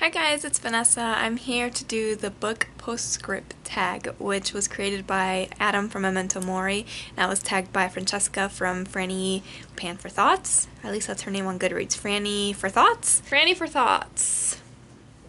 Hi guys, it's Vanessa. I'm here to do the book postscript tag, which was created by Adam from Memento Mori, and I was tagged by Francesca from Frannie Pan for Thoughts. At least that's her name on Goodreads. Frannie for Thoughts? Frannie for Thoughts.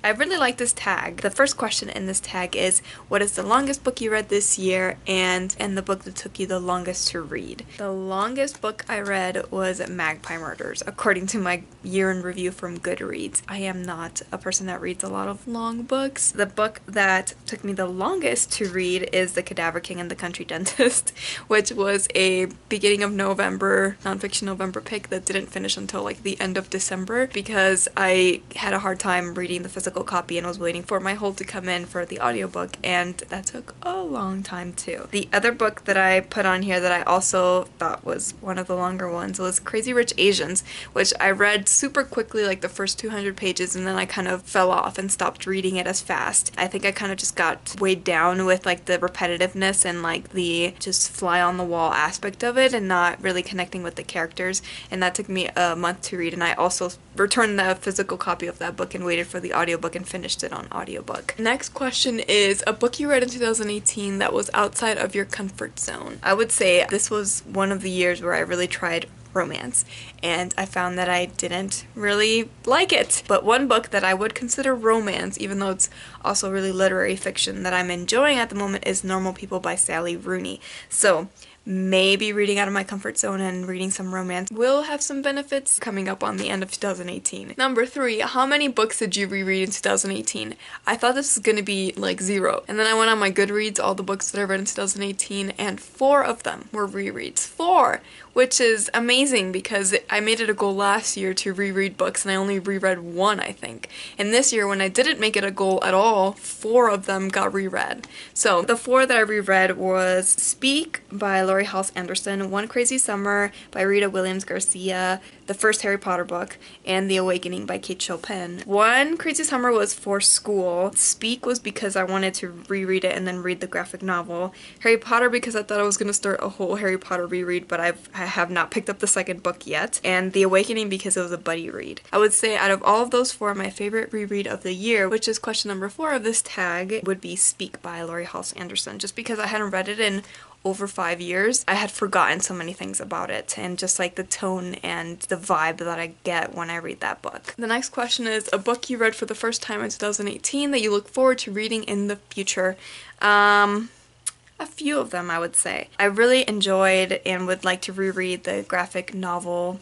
I really like this tag. The first question in this tag is what is the longest book you read this year and and the book that took you the longest to read. The longest book I read was Magpie Murders according to my year in review from Goodreads. I am not a person that reads a lot of long books. The book that took me the longest to read is The Cadaver King and the Country Dentist, which was a beginning of November nonfiction November pick that didn't finish until like the end of December because I had a hard time reading the physical physical copy and was waiting for my hold to come in for the audiobook and that took a long time too. The other book that I put on here that I also thought was one of the longer ones was Crazy Rich Asians, which I read super quickly like the first 200 pages and then I kind of fell off and stopped reading it as fast. I think I kind of just got weighed down with like the repetitiveness and like the just fly on the wall aspect of it and not really connecting with the characters and that took me a month to read and I also returned the physical copy of that book and waited for the audiobook and finished it on audiobook. Next question is a book you read in 2018 that was outside of your comfort zone. I would say this was one of the years where I really tried romance and I found that I didn't really like it. But one book that I would consider romance, even though it's also really literary fiction that I'm enjoying at the moment is Normal People by Sally Rooney. So maybe reading out of my comfort zone and reading some romance will have some benefits coming up on the end of 2018. Number three, how many books did you reread in 2018? I thought this was gonna be like zero. And then I went on my Goodreads, all the books that I read in 2018, and four of them were rereads. Four! Which is amazing because I made it a goal last year to reread books and I only reread one, I think. And this year, when I didn't make it a goal at all, four of them got reread. So the four that I reread was Speak by Laurie Halse Anderson, One Crazy Summer by Rita Williams Garcia, the first Harry Potter book, and The Awakening by Kate Chopin. One Crazy Summer was for school. Speak was because I wanted to reread it and then read the graphic novel. Harry Potter because I thought I was going to start a whole Harry Potter reread, but I've, I have not picked up the second book yet. And The Awakening because it was a buddy read. I would say out of all of those four, my favorite reread of the year, which is question number four of this tag, would be Speak by Laurie Halse Anderson, just because I hadn't read it in over five years, I had forgotten so many things about it and just like the tone and the vibe that I get when I read that book. The next question is a book you read for the first time in 2018 that you look forward to reading in the future. Um, a few of them, I would say. I really enjoyed and would like to reread the graphic novel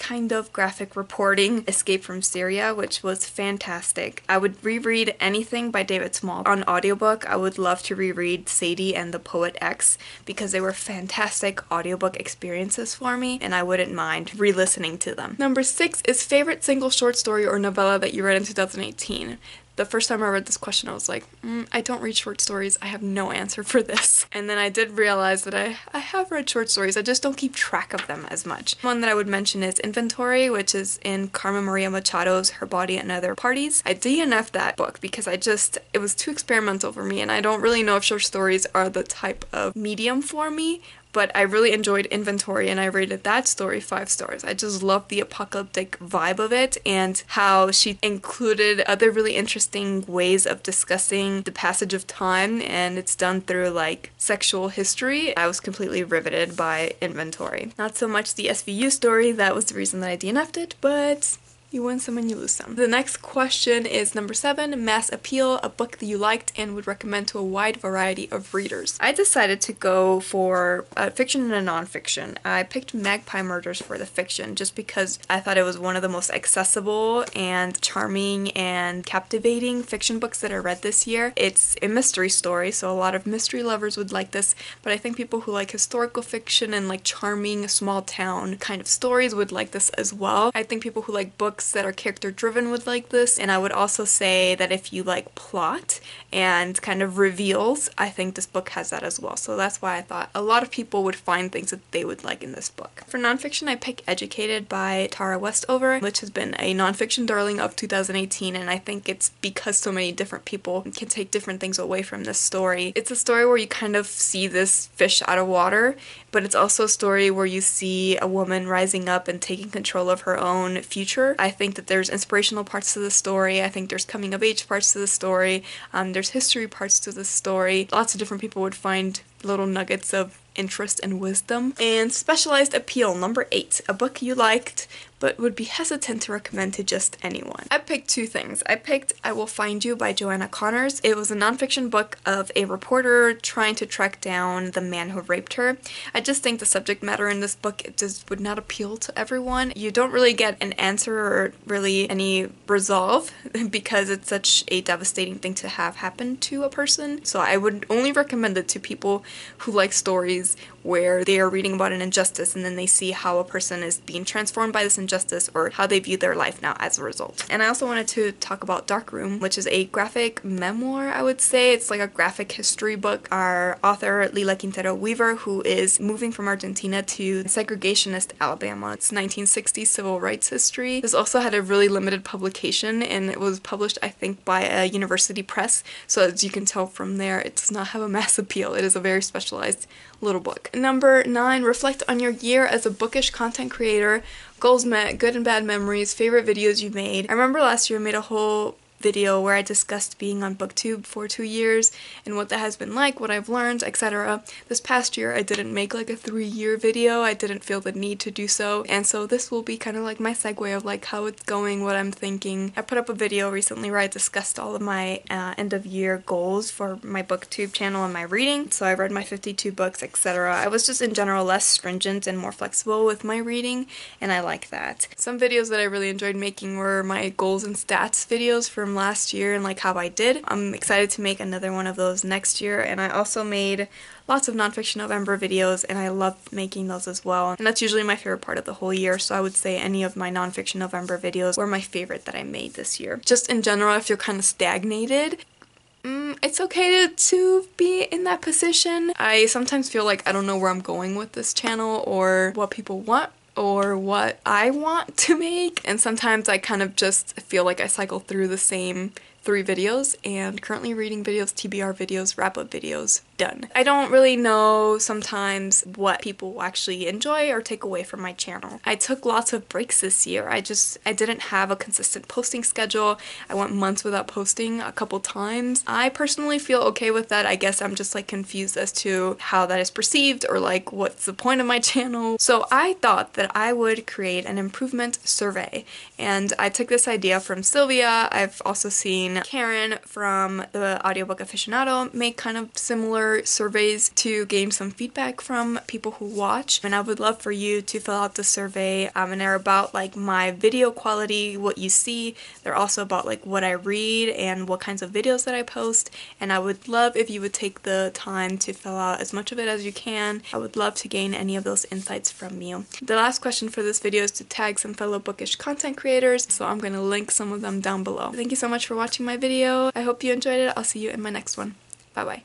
kind of graphic reporting, Escape from Syria, which was fantastic. I would reread anything by David Small on audiobook. I would love to reread Sadie and the Poet X because they were fantastic audiobook experiences for me and I wouldn't mind re-listening to them. Number six is favorite single short story or novella that you read in 2018 the first time I read this question, I was like, mm, I don't read short stories. I have no answer for this. And then I did realize that I, I have read short stories. I just don't keep track of them as much. One that I would mention is Inventory, which is in Carmen Maria Machado's Her Body and Other Parties. I DNF'd that book because I just, it was too experimental for me and I don't really know if short stories are the type of medium for me but I really enjoyed Inventory and I rated that story five stars. I just loved the apocalyptic vibe of it and how she included other really interesting ways of discussing the passage of time and it's done through like sexual history. I was completely riveted by Inventory. Not so much the SVU story, that was the reason that I DNF'd it, but you win some and you lose some. The next question is number seven, Mass Appeal, a book that you liked and would recommend to a wide variety of readers. I decided to go for a fiction and a nonfiction. I picked Magpie Murders for the fiction just because I thought it was one of the most accessible and charming and captivating fiction books that I read this year. It's a mystery story, so a lot of mystery lovers would like this, but I think people who like historical fiction and like charming small town kind of stories would like this as well. I think people who like books books that are character driven would like this. And I would also say that if you like plot and kind of reveals, I think this book has that as well. So that's why I thought a lot of people would find things that they would like in this book. For nonfiction, I pick Educated by Tara Westover, which has been a nonfiction darling of 2018. And I think it's because so many different people can take different things away from this story. It's a story where you kind of see this fish out of water, but it's also a story where you see a woman rising up and taking control of her own future. I I think that there's inspirational parts to the story. I think there's coming of age parts to the story. Um, there's history parts to the story. Lots of different people would find little nuggets of interest and wisdom. And Specialized Appeal, number 8, a book you liked but would be hesitant to recommend to just anyone. I picked two things. I picked I Will Find You by Joanna Connors. It was a nonfiction book of a reporter trying to track down the man who raped her. I just think the subject matter in this book just would not appeal to everyone. You don't really get an answer or really any resolve because it's such a devastating thing to have happen to a person. So I would only recommend it to people who like stories where they are reading about an injustice and then they see how a person is being transformed by this injustice or how they view their life now as a result. And I also wanted to talk about Darkroom, which is a graphic memoir, I would say. It's like a graphic history book. Our author, Lila Quintero Weaver, who is moving from Argentina to segregationist Alabama. It's 1960s civil rights history. This also had a really limited publication and it was published, I think, by a university press. So as you can tell from there, it does not have a mass appeal. It is a very specialized little book. Number nine, reflect on your year as a bookish content creator, goals met, good and bad memories, favorite videos you made. I remember last year I made a whole video where I discussed being on booktube for two years and what that has been like, what I've learned, etc. This past year I didn't make like a three year video, I didn't feel the need to do so, and so this will be kind of like my segue of like how it's going, what I'm thinking. I put up a video recently where I discussed all of my uh, end of year goals for my booktube channel and my reading, so I read my 52 books, etc. I was just in general less stringent and more flexible with my reading, and I like that. Some videos that I really enjoyed making were my goals and stats videos for from last year and like how I did. I'm excited to make another one of those next year and I also made lots of nonfiction November videos and I love making those as well. And that's usually my favorite part of the whole year so I would say any of my nonfiction November videos were my favorite that I made this year. Just in general if you're kind of stagnated Mm, it's okay to, to be in that position. I sometimes feel like I don't know where I'm going with this channel or what people want or what I want to make and sometimes I kind of just feel like I cycle through the same three videos and currently reading videos, TBR videos, wrap-up videos, done. I don't really know sometimes what people actually enjoy or take away from my channel. I took lots of breaks this year. I just, I didn't have a consistent posting schedule. I went months without posting a couple times. I personally feel okay with that. I guess I'm just like confused as to how that is perceived or like what's the point of my channel. So I thought that I would create an improvement survey and I took this idea from Sylwia. I've also seen Karen from the Audiobook Aficionado make kind of similar surveys to gain some feedback from people who watch. And I would love for you to fill out the survey um, and they're about like my video quality, what you see. They're also about like what I read and what kinds of videos that I post. And I would love if you would take the time to fill out as much of it as you can. I would love to gain any of those insights from you. The last question for this video is to tag some fellow bookish content creators. So I'm going to link some of them down below. Thank you so much for watching my video. I hope you enjoyed it. I'll see you in my next one. Bye bye.